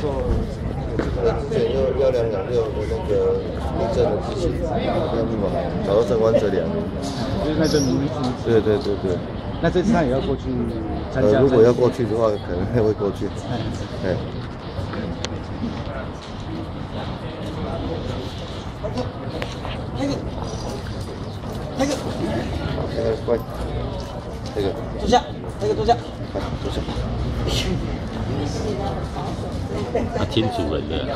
做对，幺幺两两六的那个民政的机器，要密码，找到郑湾这两，就是那个名字。对对对对。那这次他也要过去参加？如果要过去的话，可能会过去。哎。那个，那个，那个乖，这个坐下，那个坐下，快坐下。他听主人的。